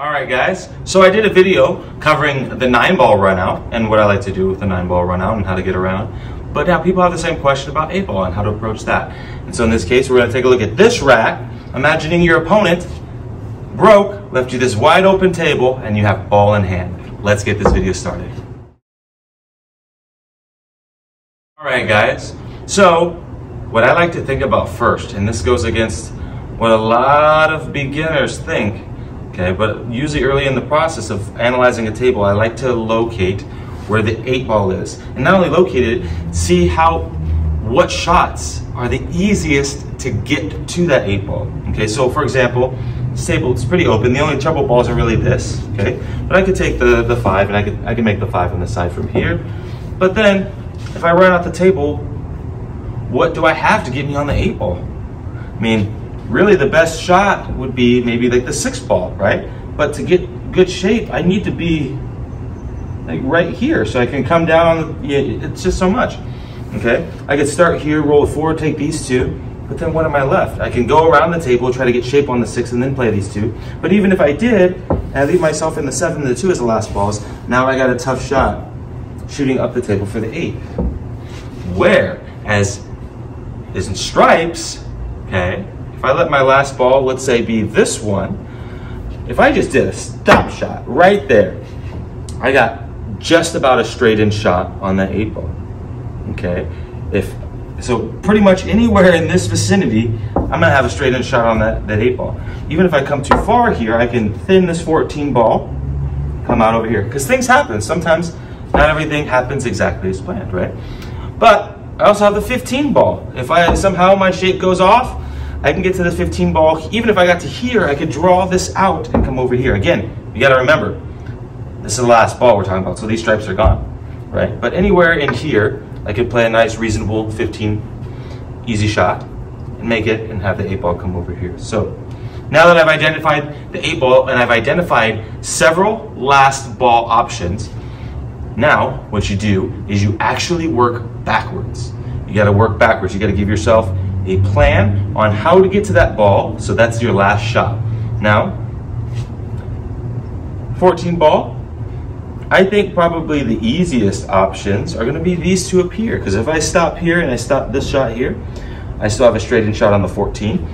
All right, guys. So I did a video covering the nine ball run out and what I like to do with the nine ball run out and how to get around. But now people have the same question about eight ball and how to approach that. And so in this case, we're gonna take a look at this rack, imagining your opponent broke, left you this wide open table, and you have ball in hand. Let's get this video started. All right, guys. So what I like to think about first, and this goes against what a lot of beginners think, okay, but usually early in the process of analyzing a table, I like to locate where the eight ball is. And not only locate it, see how, what shots are the easiest to get to that eight ball. Okay, so for example, this table, is pretty open. The only trouble balls are really this, okay? But I could take the, the five and I could, I could make the five on the side from here. But then, if I run out the table, what do I have to get me on the eight ball? I mean, really the best shot would be maybe like the six ball, right? But to get good shape, I need to be like right here so I can come down, it's just so much, okay? I could start here, roll forward, take these two, but then what am I left? I can go around the table, try to get shape on the six and then play these two. But even if I did, I leave myself in the seven and the two as the last balls, now I got a tough shot shooting up the table for the eight. Where, as is in stripes, okay, if I let my last ball, let's say be this one, if I just did a stop shot right there, I got just about a straight in shot on that eight ball, okay? If So pretty much anywhere in this vicinity, I'm gonna have a straight in shot on that, that eight ball. Even if I come too far here, I can thin this 14 ball, come out over here. Because things happen, sometimes not everything happens exactly as planned, right? But I also have the 15 ball. If I somehow my shape goes off, I can get to the 15 ball. Even if I got to here, I could draw this out and come over here. Again, you gotta remember, this is the last ball we're talking about, so these stripes are gone, right? But anywhere in here, I could play a nice, reasonable 15 easy shot and make it and have the eight ball come over here. So now that I've identified the eight ball and I've identified several last ball options, now what you do is you actually work backwards. You gotta work backwards. You gotta give yourself a plan on how to get to that ball. So that's your last shot. Now, 14 ball, I think probably the easiest options are gonna be these two up here. Because if I stop here and I stop this shot here, I still have a straight in shot on the 14.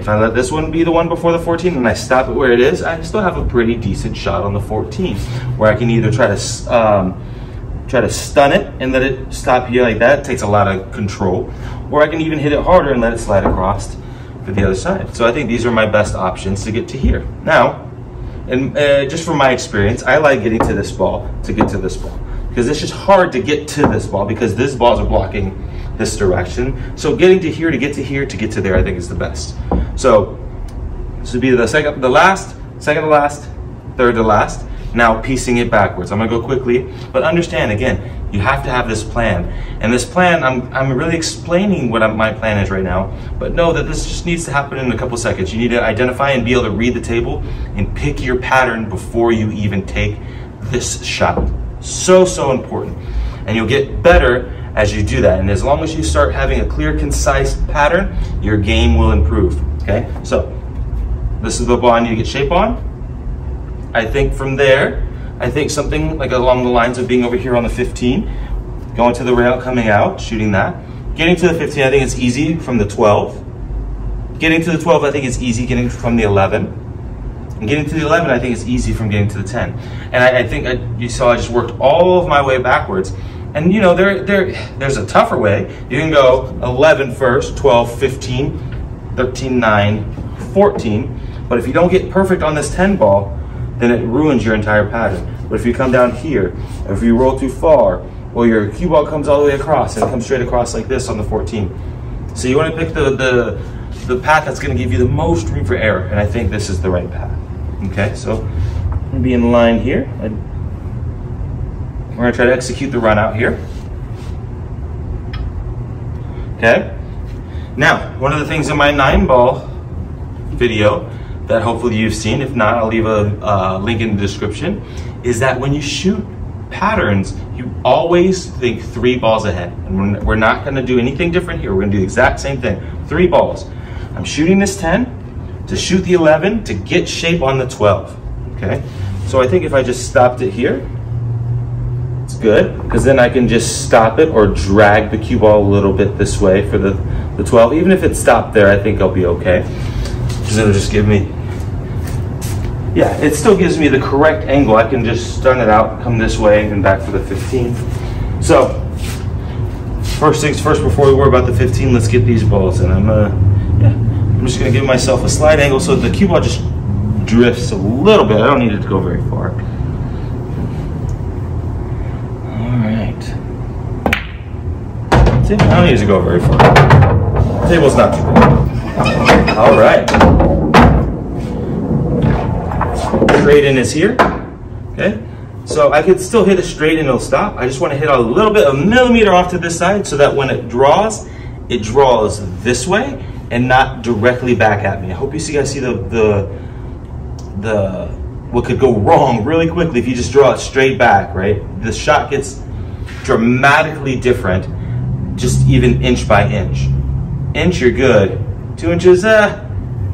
If I let this one be the one before the 14 and I stop it where it is, I still have a pretty decent shot on the 14 where I can either try to um, try to stun it and let it stop here like that. It takes a lot of control. Or I can even hit it harder and let it slide across for the other side. So I think these are my best options to get to here. Now, and uh, just from my experience, I like getting to this ball to get to this ball because it's just hard to get to this ball because these balls are blocking this direction. So getting to here to get to here to get to there, I think is the best. So this would be the second, the last, second to last, third to last. Now piecing it backwards. I'm gonna go quickly, but understand again, you have to have this plan. And this plan, I'm, I'm really explaining what I'm, my plan is right now, but know that this just needs to happen in a couple seconds. You need to identify and be able to read the table and pick your pattern before you even take this shot. So, so important. And you'll get better as you do that. And as long as you start having a clear, concise pattern, your game will improve, okay? So, this is the ball I need to get shape on. I think from there, I think something like along the lines of being over here on the 15, going to the rail, coming out, shooting that. Getting to the 15, I think it's easy from the 12. Getting to the 12, I think it's easy getting from the 11. And getting to the 11, I think it's easy from getting to the 10. And I, I think I, you saw I just worked all of my way backwards. And you know, there, there, there's a tougher way. You can go 11 first, 12, 15, 13, 9, 14. But if you don't get perfect on this 10 ball, then it ruins your entire pattern. But if you come down here, if you roll too far, well, your cue ball comes all the way across and comes straight across like this on the 14. So you want to pick the, the, the path that's going to give you the most room for error, and I think this is the right path. Okay, so I'm going to be in line here. and We're going to try to execute the run out here. Okay. Now, one of the things in my nine ball video that hopefully you've seen, if not, I'll leave a uh, link in the description, is that when you shoot patterns, you always think three balls ahead. And we're not gonna do anything different here. We're gonna do the exact same thing, three balls. I'm shooting this 10 to shoot the 11 to get shape on the 12, okay? So I think if I just stopped it here, it's good, because then I can just stop it or drag the cue ball a little bit this way for the, the 12. Even if it stopped there, I think I'll be okay. Because it'll just give me, yeah, it still gives me the correct angle. I can just stun it out, come this way, and back for the 15. So, first things first, before we worry about the 15, let's get these balls in. I'm, uh, yeah, I'm just gonna give myself a slide angle so the cue ball just drifts a little bit. I don't need it to go very far. All right. See, I don't need to go very far. table's not too. All right. Straight in is here. Okay. So I could still hit it straight and it'll stop. I just want to hit a little bit, a millimeter off to this side so that when it draws, it draws this way and not directly back at me. I hope you see guys see the, the, the, what could go wrong really quickly if you just draw it straight back, right? The shot gets dramatically different, just even inch by inch. Inch, you're good. Two inches, uh,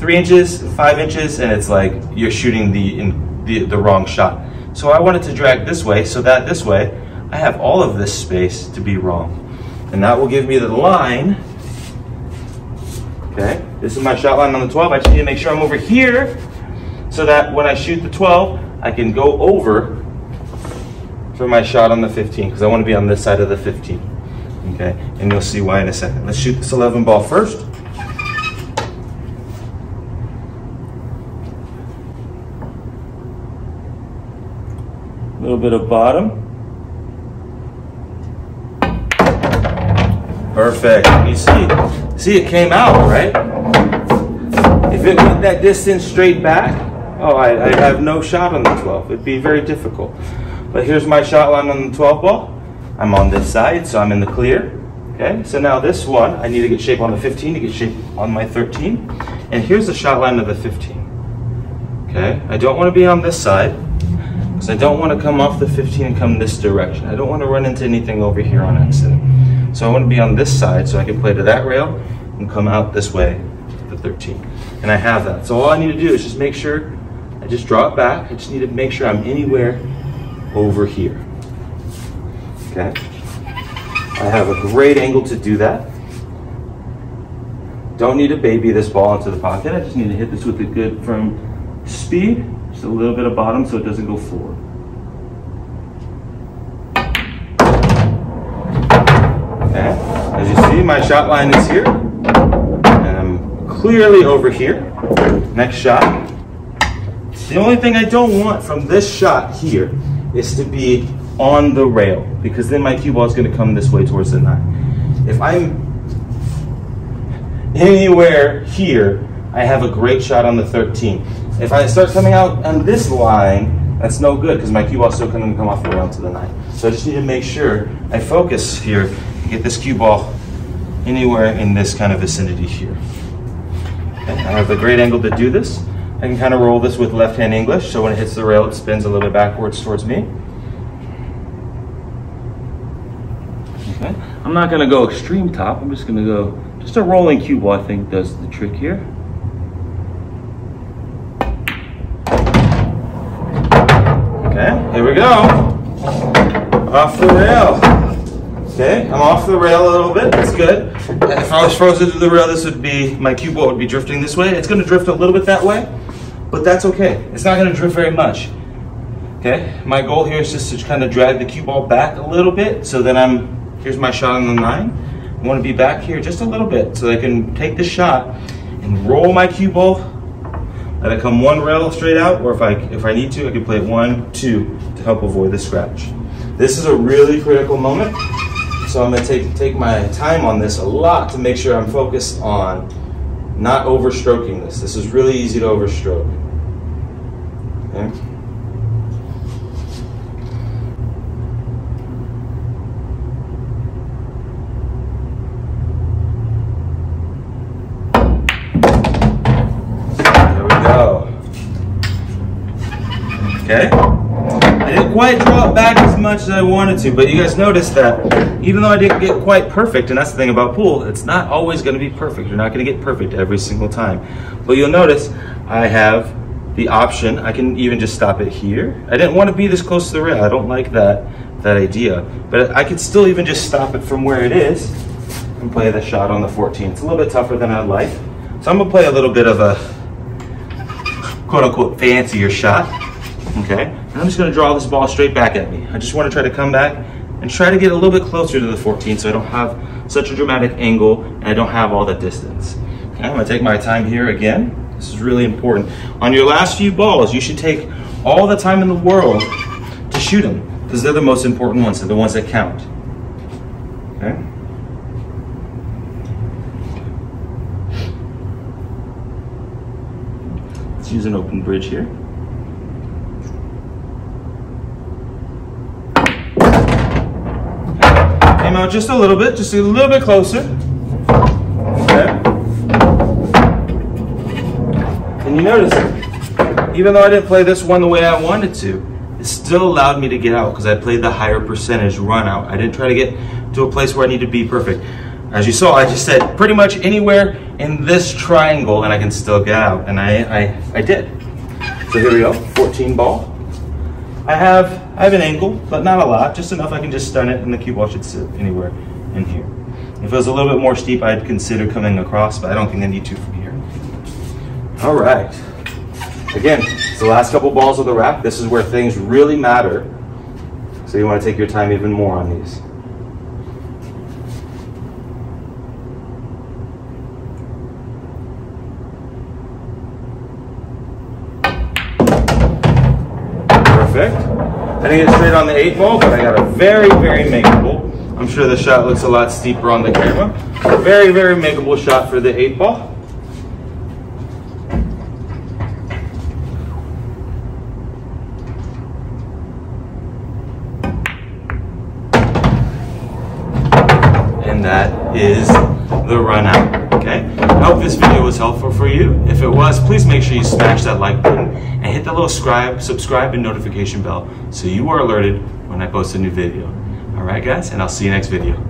three inches, five inches, and it's like you're shooting the, in, the, the wrong shot. So I wanted to drag this way so that this way I have all of this space to be wrong. And that will give me the line. Okay, this is my shot line on the 12. I just need to make sure I'm over here so that when I shoot the 12, I can go over for my shot on the 15 because I want to be on this side of the 15. Okay, and you'll see why in a second. Let's shoot this 11 ball first. Little bit of bottom. Perfect. You see, see it came out, right? If it went that distance straight back, oh, I, I have no shot on the 12. It'd be very difficult. But here's my shot line on the 12 ball. I'm on this side, so I'm in the clear. Okay, so now this one, I need to get shape on the 15 to get shape on my 13. And here's the shot line of the 15. Okay, I don't want to be on this side because I don't want to come off the 15 and come this direction. I don't want to run into anything over here on accident. So I want to be on this side so I can play to that rail and come out this way, to the 13. And I have that. So all I need to do is just make sure I just draw it back. I just need to make sure I'm anywhere over here. Okay? I have a great angle to do that. Don't need to baby this ball into the pocket. I just need to hit this with a good firm speed just a little bit of bottom so it doesn't go forward. Okay, as you see, my shot line is here, and I'm clearly over here. Next shot. The only thing I don't want from this shot here is to be on the rail, because then my cue ball is going to come this way towards the nine. If I'm anywhere here, I have a great shot on the 13. If I start coming out on this line, that's no good because my cue ball still going to come off the around to the nine. So I just need to make sure I focus here, get this cue ball anywhere in this kind of vicinity here. Okay, I have a great angle to do this. I can kind of roll this with left hand English, so when it hits the rail, it spins a little bit backwards towards me. Okay, I'm not going to go extreme top. I'm just going to go, just a rolling cue ball I think does the trick here. Okay, here we go. Off the rail. Okay, I'm off the rail a little bit. That's good. If I was frozen to the rail, this would be, my cue ball would be drifting this way. It's going to drift a little bit that way, but that's okay. It's not going to drift very much. Okay, my goal here is just to kind of drag the cue ball back a little bit so that I'm, here's my shot on the nine. I want to be back here just a little bit so I can take the shot and roll my cue ball let it come one rail straight out, or if I, if I need to, I can play it one, two to help avoid the scratch. This is a really critical moment, so I'm gonna take, take my time on this a lot to make sure I'm focused on not overstroking this. This is really easy to overstroke. Okay? There we go. Okay? Quite draw it back as much as I wanted to, but you guys noticed that even though I didn't get quite perfect, and that's the thing about pool, it's not always gonna be perfect. You're not gonna get perfect every single time. But you'll notice I have the option, I can even just stop it here. I didn't want to be this close to the rail. I don't like that, that idea. But I could still even just stop it from where it is and play the shot on the 14. It's a little bit tougher than I'd like. So I'm gonna play a little bit of a quote unquote fancier shot. Okay, I'm just gonna draw this ball straight back at me. I just wanna try to come back and try to get a little bit closer to the 14 so I don't have such a dramatic angle and I don't have all that distance. Okay, I'm gonna take my time here again. This is really important. On your last few balls, you should take all the time in the world to shoot them because they're the most important ones. They're the ones that count. Okay? Let's use an open bridge here. Just a little bit, just a little bit closer. Okay. And you notice, even though I didn't play this one the way I wanted to, it still allowed me to get out because I played the higher percentage run out. I didn't try to get to a place where I need to be perfect. As you saw, I just said pretty much anywhere in this triangle and I can still get out. And I, I, I did. So here we go, 14 ball. I have, I have an angle, but not a lot, just enough I can just stun it and the cue ball should sit anywhere in here. If it was a little bit more steep, I'd consider coming across, but I don't think I need to from here. All right. Again, it's the last couple balls of the wrap. This is where things really matter. So you want to take your time even more on these. Perfect. I didn't get straight on the eight ball, but I got a very, very makeable. I'm sure the shot looks a lot steeper on the camera. Very, very makeable shot for the eight ball. and that is the run out. Okay. I hope this video was helpful for you. If it was, please make sure you smash that like button and hit that little subscribe, subscribe and notification bell so you are alerted when I post a new video. All right, guys, and I'll see you next video.